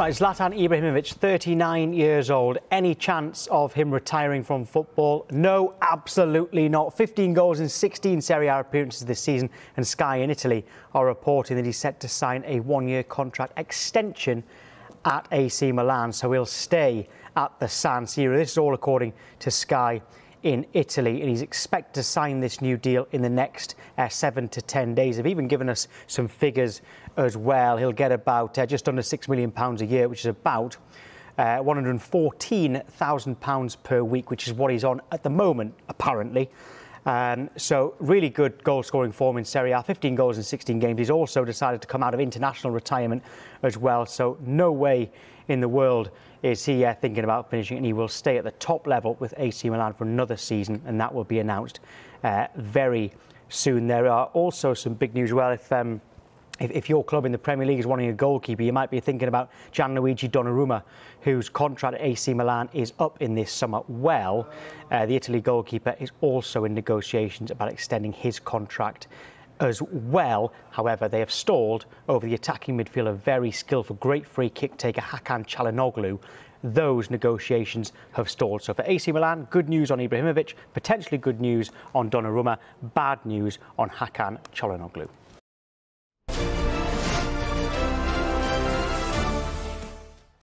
Right, Zlatan Ibrahimovic, 39 years old. Any chance of him retiring from football? No, absolutely not. 15 goals in 16 Serie A appearances this season, and Sky in Italy are reporting that he's set to sign a one-year contract extension at AC Milan, so he'll stay at the San Siro. This is all according to Sky in Italy, and he's expected to sign this new deal in the next uh, seven to ten days. They've even given us some figures as well. He'll get about uh, just under six million pounds a year, which is about uh, £114,000 per week, which is what he's on at the moment, apparently. Um, so really good goal scoring form in Serie A, 15 goals in 16 games. He's also decided to come out of international retirement as well. So no way in the world is he uh, thinking about finishing and he will stay at the top level with AC Milan for another season and that will be announced uh, very soon. There are also some big news. Well, if um, if, if, your club in the Premier League is wanting a goalkeeper, you might be thinking about Gianluigi Donnarumma, whose contract at AC Milan is up in this summer. Well, uh, the Italy goalkeeper is also in negotiations about extending his contract as well. However, they have stalled over the attacking midfielder, very skillful, great free kick taker Hakan Çalhanoğlu. Those negotiations have stalled. So for AC Milan, good news on Ibrahimovic, potentially good news on Donnarumma, bad news on Hakan Çalhanoğlu.